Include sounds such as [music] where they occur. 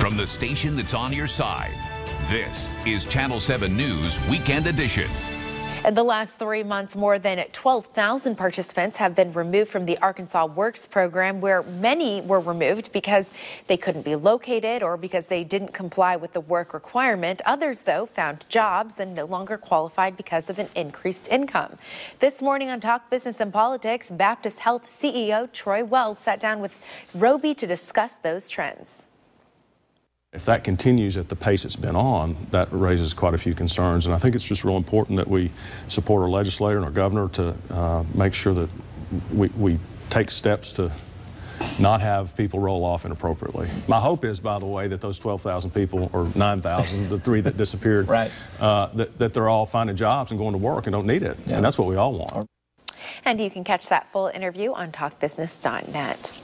From the station that's on your side, this is Channel 7 News Weekend Edition. In the last three months, more than 12,000 participants have been removed from the Arkansas Works program, where many were removed because they couldn't be located or because they didn't comply with the work requirement. Others, though, found jobs and no longer qualified because of an increased income. This morning on Talk Business and Politics, Baptist Health CEO Troy Wells sat down with Roby to discuss those trends. If that continues at the pace it's been on, that raises quite a few concerns. And I think it's just real important that we support our legislator and our governor to uh, make sure that we, we take steps to not have people roll off inappropriately. My hope is, by the way, that those 12,000 people, or 9,000, the three that disappeared, [laughs] right. uh, that, that they're all finding jobs and going to work and don't need it. Yeah. And that's what we all want. And you can catch that full interview on talkbusiness.net.